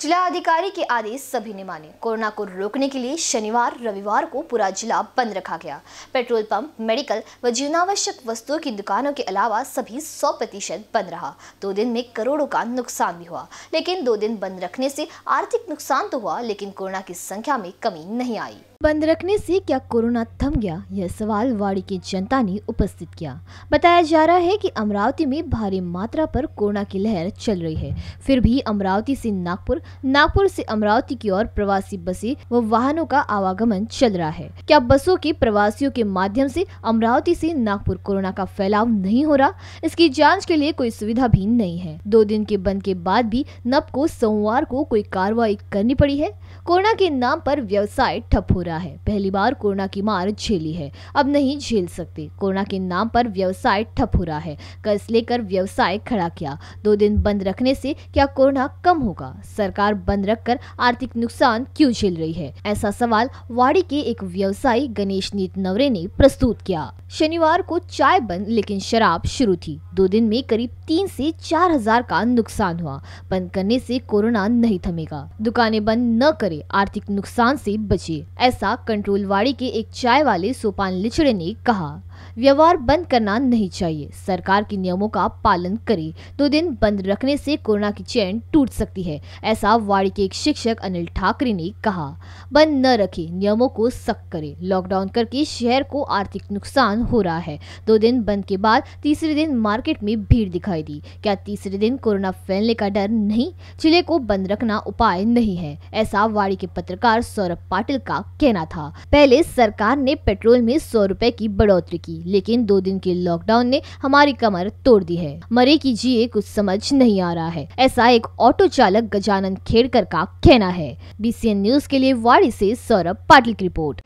जिला अधिकारी के आदेश सभी ने माने। कोरोना को रोकने के लिए शनिवार, रविवार को पूरा जिला बंद रखा गया। पेट्रोल पंप, मेडिकल व जीवनावश्यक वस्तुओं की दुकानों के अलावा सभी 100 प्रतिशत बंद रहा। दो दिन में करोड़ों का नुकसान भी हुआ। लेकिन दो दिन बंद रखने से आर्थिक नुकसान तो हुआ, लेकिन कोरोना की संख्या में कमी नहीं आई। बंद रखने से क्या कोरोना थम गया? यह सवाल वाड़ी की जनता ने उपस्थित किया। बताया जा रहा है कि अमरावती में भारी मात्रा पर कोरोना की लहर चल रही है। फिर भी अमरावती से नागपुर नागपुर से अमरावती की ओर प्रवासी बसें व वाहनों का आवागमन चल रहा है। क्या बसों के प्रवासियों के माध्यम से अमरावती से नागपुर कोरोना का फैलाव नहीं हो रहा? इसकी जाँच के लिए कोई सुविधा भी नहीं है। दो दिन के बंद के बाद भी नब को सोमवार को कोई कार्रवाई करनी पड़ी है? कोरोना के नाम पर व्यवसाय ठप हो रहा है। पहली बार कोरोना की मार झेली है। अब नहीं झेल सकते। कोरोना के नाम पर व्यवसाय ठप हो रहा है। कर्ज लेकर व्यवसाय खड़ा किया। दो दिन बंद रखने से क्या कोरोना कम होगा? सरकार सरकार बंद रखकर आर्थिक नुकसान क्यों झेल रही है? ऐसा सवाल वाड़ी के एक व्यवसायी गणेश नीत नवरे ने प्रस्तुत किया। शनिवार को चाय बंद, लेकिन शराब शुरू थी। दो दिन में करीब तीन से चार हज़ार का नुकसान हुआ। बंद करने से कोरोना नहीं थमेगा। दुकानें बंद न करें, आर्थिक नुकसान से बचे, ऐसा कंट्रोल वाड़ी के एक चाय वाले सोपान लिचड़े ने कहा। व्यवहार बंद करना नहीं चाहिए। सरकार के नियमों का पालन करें दो दिन बंद रखने से कोरोना की चैन टूट सकती है, ऐसा वाड़ी के एक शिक्षक अनिल ठाकरे ने कहा। बंद न रखे, नियमों को सख्त करें। लॉकडाउन करके शहर को आर्थिक नुकसान हो रहा है। दो दिन बंद के बाद तीसरे दिन मार्केट में भीड़ दिखाई दी। क्या तीसरे दिन कोरोना फैलने का डर नहीं? ज़िले को बंद रखना उपाय नहीं है, ऐसा वाड़ी के पत्रकार सौरभ पाटिल का कहना था। पहले सरकार ने पेट्रोल में सौ रूपए की बढ़ोतरी की, लेकिन दो दिन के लॉकडाउन ने हमारी कमर तोड़ दी है। मरे की जिए कुछ समझ नहीं आ रहा है। ऐसा एक ऑटो चालक गजानंद खेड़कर का कहना है। बीसीएन न्यूज़ के लिए वाड़ी से सौरभ पाटिल की रिपोर्ट।